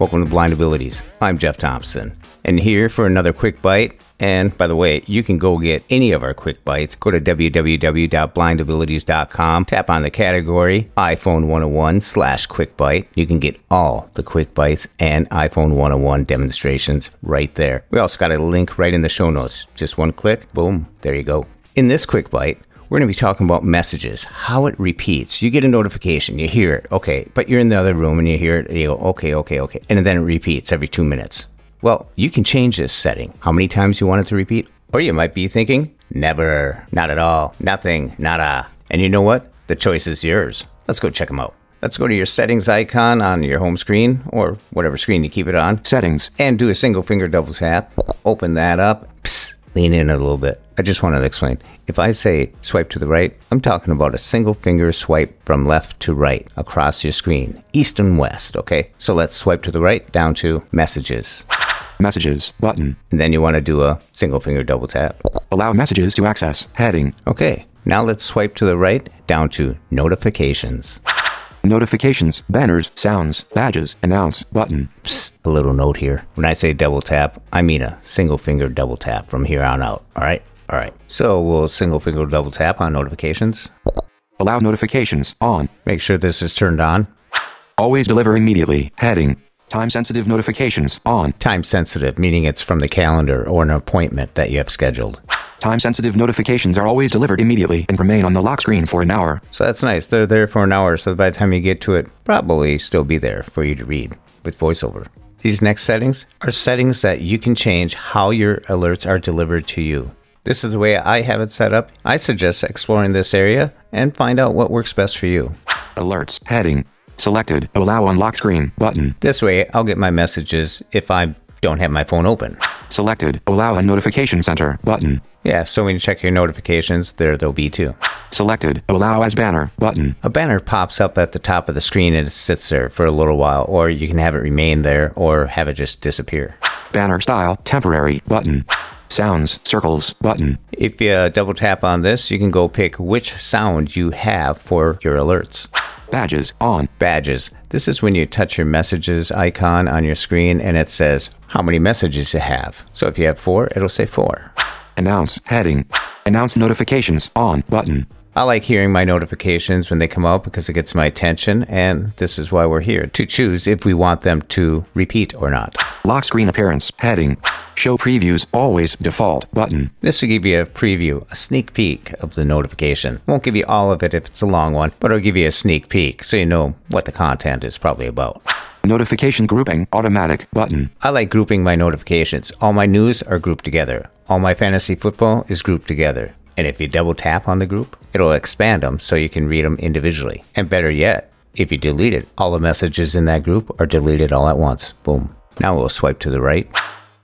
Welcome to Blind Abilities. I'm Jeff Thompson, and here for another quick bite. And by the way, you can go get any of our quick bites. Go to www.blindabilities.com, tap on the category iPhone 101 slash quick bite. You can get all the quick bites and iPhone 101 demonstrations right there. We also got a link right in the show notes. Just one click, boom, there you go. In this quick bite, we're going to be talking about messages, how it repeats. You get a notification, you hear it, okay, but you're in the other room and you hear it, and you go, okay, okay, okay, and then it repeats every two minutes. Well, you can change this setting, how many times you want it to repeat, or you might be thinking, never, not at all, nothing, nada. And you know what? The choice is yours. Let's go check them out. Let's go to your settings icon on your home screen or whatever screen you keep it on. Settings. And do a single finger double tap. Open that up. Psst, lean in a little bit. I just wanted to explain. If I say swipe to the right, I'm talking about a single finger swipe from left to right across your screen, east and west, okay? So let's swipe to the right down to messages. Messages. Button. And then you want to do a single finger double tap. Allow messages to access. Heading. Okay, now let's swipe to the right down to notifications. Notifications. Banners. Sounds. Badges. Announce. Button. Psst, a little note here. When I say double tap, I mean a single finger double tap from here on out. All right? All right. So we'll single finger double tap on notifications. Allow notifications. On. Make sure this is turned on. Always deliver immediately. Heading. Time sensitive notifications. On. Time sensitive, meaning it's from the calendar or an appointment that you have scheduled. Time sensitive notifications are always delivered immediately and remain on the lock screen for an hour. So that's nice. They're there for an hour, so by the time you get to it, probably still be there for you to read with voiceover. These next settings are settings that you can change how your alerts are delivered to you. This is the way I have it set up. I suggest exploring this area and find out what works best for you. Alerts. Heading. Selected. Allow on lock screen. Button. This way, I'll get my messages if I don't have my phone open. Selected. Allow a notification center. Button. Yeah, so when you check your notifications, there they'll be too. Selected. Allow as banner. Button. A banner pops up at the top of the screen and it sits there for a little while, or you can have it remain there or have it just disappear. Banner style. Temporary. Button. Sounds. Circles. Button. If you uh, double tap on this, you can go pick which sound you have for your alerts. Badges. On. Badges. This is when you touch your messages icon on your screen and it says how many messages you have. So if you have four, it'll say four. Announce. Heading. Announce notifications. On. Button. I like hearing my notifications when they come out because it gets my attention, and this is why we're here to choose if we want them to repeat or not. Lock screen appearance. Heading. Show previews. Always default. Button. This will give you a preview, a sneak peek of the notification. Won't give you all of it if it's a long one, but it'll give you a sneak peek so you know what the content is probably about. Notification grouping. Automatic. Button. I like grouping my notifications. All my news are grouped together. All my fantasy football is grouped together. And if you double tap on the group, it'll expand them so you can read them individually. And better yet, if you delete it, all the messages in that group are deleted all at once. Boom. Now we'll swipe to the right,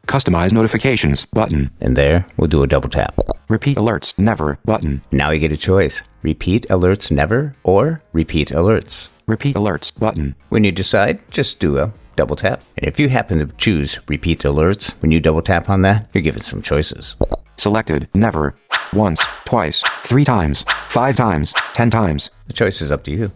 Customize notifications. Button. and there we'll do a double tap. Repeat alerts. Never. Button. Now you get a choice repeat alerts never or repeat alerts. Repeat alerts. Button. When you decide, just do a double tap. And if you happen to choose repeat alerts, when you double tap on that, you're given some choices. Selected. Never. Once. Twice. Three times. Five times. Ten times. The choice is up to you.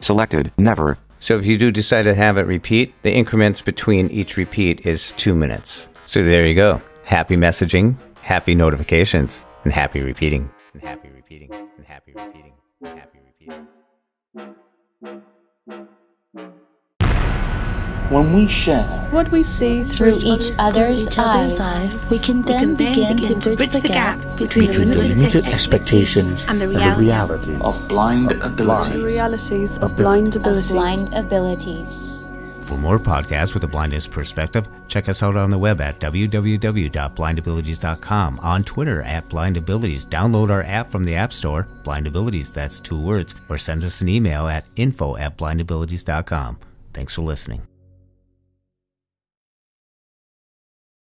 Selected. Never. So if you do decide to have it repeat, the increments between each repeat is two minutes. So there you go. Happy messaging, happy notifications, and happy repeating. And happy repeating. And happy repeating. And happy repeating. When we share What we see Through each other's each other's eyes, eyes, we can then begin to bridge the gap between between the limited expectations and the and the reality realities of blind the ability. realities of blind of abilities. blind abilities. For more podcasts with a blindness perspective, check us out on the web at www.blindabilities.com, on Twitter at blindabilities. Download our app from the App Store, blindabilities, that's two words, or send us an email at info at blindabilities.com. Thanks for listening.